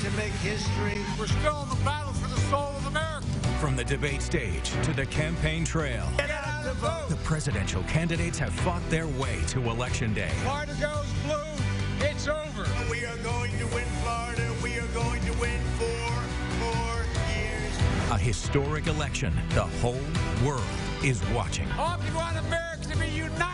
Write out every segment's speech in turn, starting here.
going to make history. We're still in the battle for the soul of America. From the debate stage to the campaign trail, Get out to vote. the presidential candidates have fought their way to Election Day. Florida goes blue. It's over. We are going to win Florida. We are going to win four more years. A historic election the whole world is watching. All we want America to be united again.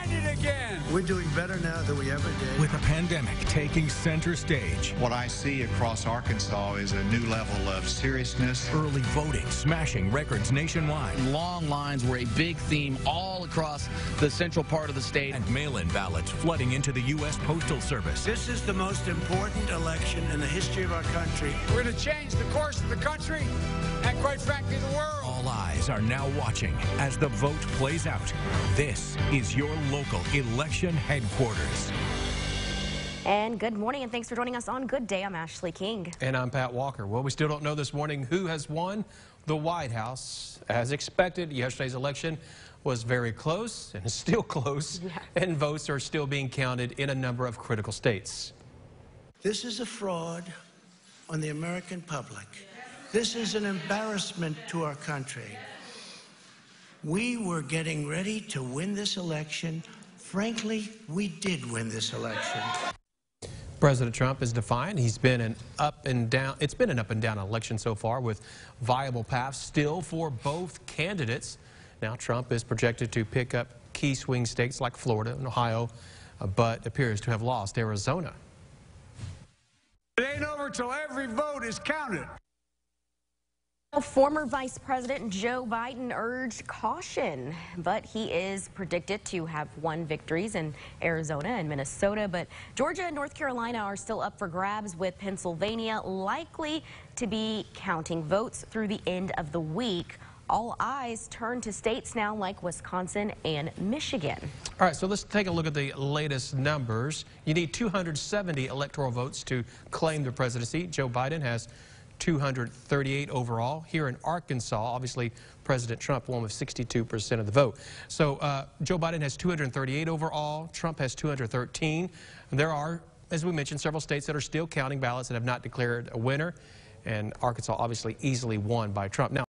We're doing better now than we ever did. With the pandemic taking center stage, What I see across Arkansas is a new level of seriousness. early voting smashing records nationwide, Long lines were a big theme all across the central part of the state. and mail-in ballots flooding into the U.S. Postal Service. This is the most important election in the history of our country. We're going to change the course of the country and, quite frankly, the world. All eyes are now watching as the vote plays out. This is your local election headquarters. And good morning, and thanks for joining us on Good Day. I'm Ashley King. And I'm Pat Walker. Well, we still don't know this morning who has won the White House. As expected, yesterday's election was very close and is still close, and votes are still being counted in a number of critical states. This is a fraud on the American public. This is an embarrassment to our country. We were getting ready to win this election. Frankly, we did win this election. President Trump is defiant. He's been an up and down. It's been an up and down election so far with viable paths still for both candidates. Now Trump is projected to pick up key swing states like Florida and Ohio, uh, but appears to have lost Arizona. It ain't over till every vote is counted. Former Vice President Joe Biden urged caution, but he is predicted to have won victories in Arizona and Minnesota. But Georgia and North Carolina are still up for grabs, with Pennsylvania likely to be counting votes through the end of the week. All eyes turn to states now like Wisconsin and Michigan. All right, so let's take a look at the latest numbers. You need 270 electoral votes to claim the presidency. Joe Biden has 238 overall. Here in Arkansas, obviously, President Trump won with 62% of the vote. So uh, Joe Biden has 238 overall. Trump has 213. There are, as we mentioned, several states that are still counting ballots that have not declared a winner. And Arkansas obviously easily won by Trump. Now,